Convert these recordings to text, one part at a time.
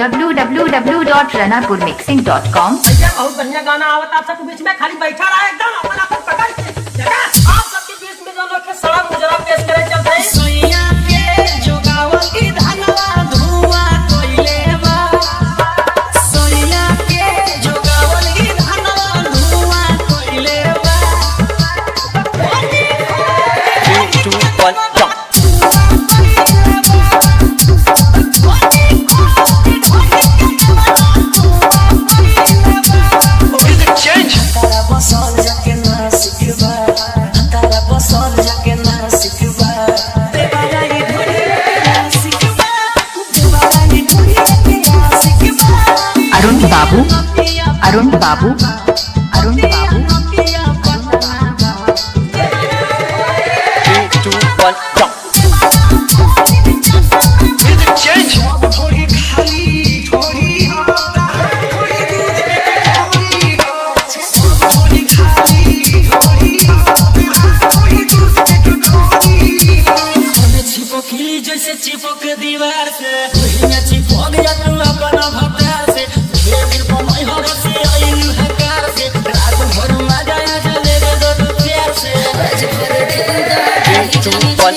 W W W dot Ranapur mixing dot com बहुत बढ़िया गाना आवत आप सबको बीच में। खाली बैठा रहा एकदम अरुण बाबू अरुण से चिपक दीवार से। दुनिया चिपक गया तू अपना भतार से। धीरे धीरे पमई हो से आइल हकार से। रात भर मज़ा आ जाने दो प्यार से। चुप बन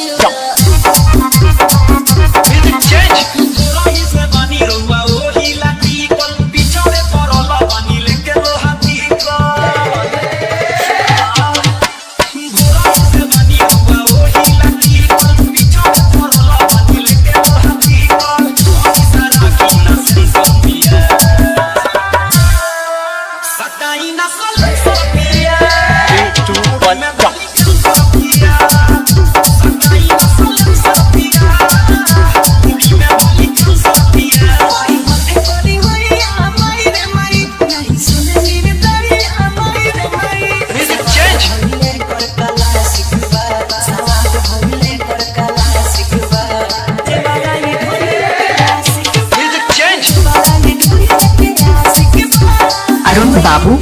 बाबू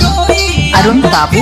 अरुण बाबू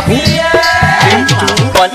बाबू